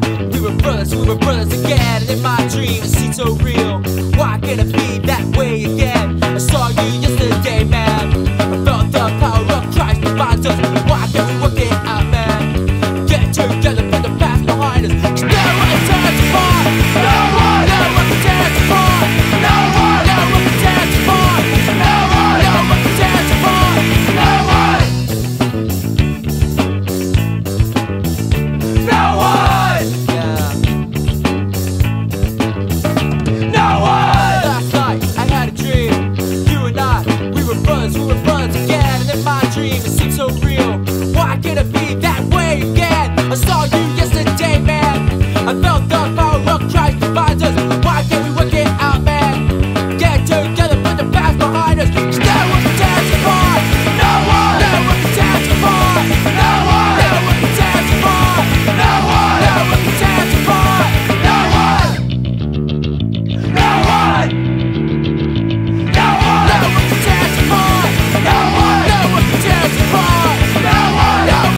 We were brothers, we were brothers again. And in my dreams, it's so real. Why can't it be that way again? I saw you yesterday, man. I felt the power of Christ that binds us. Why can't we work it out, man?